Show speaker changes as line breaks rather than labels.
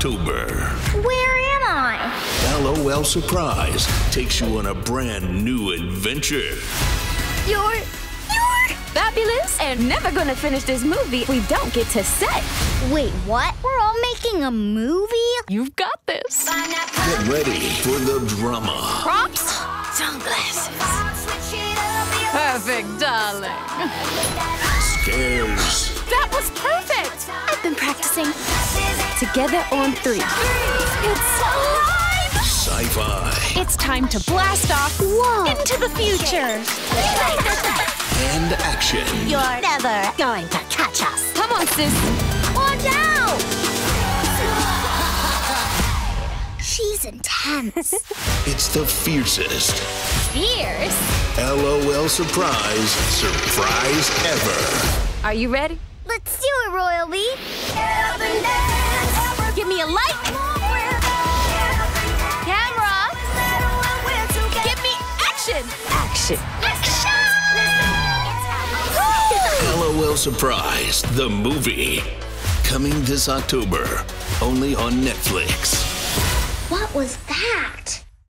October.
Where am I?
LOL Surprise takes you on a brand new adventure.
You're. You're.
Fabulous and never gonna finish this movie we don't get to set.
Wait, what? We're all making a movie?
You've got this.
Get ready for the drama,
Props? Sunglasses. Perfect, darling.
scares,
That was perfect.
I've been practicing.
Together on three. It's alive.
sci-fi,
It's time to blast off
Whoa.
into the future.
and action.
You're never going to catch us.
Come on, sis.
Watch out! She's intense.
It's the fiercest
Fierce.
LOL Surprise surprise ever.
Are you ready?
Let's do it, Royal Bee.
Give me a light. Camera. Give me action. Action.
LOL Surprise, the movie. Coming this October, only on Netflix.
What was that?